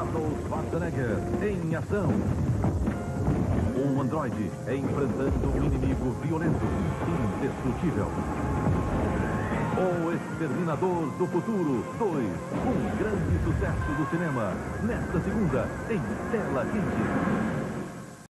Arnold Schwarzenegger em ação. Um androide enfrentando um inimigo violento, indestrutível. O Exterminador do Futuro 2, um grande sucesso do cinema, nesta segunda, em tela quente.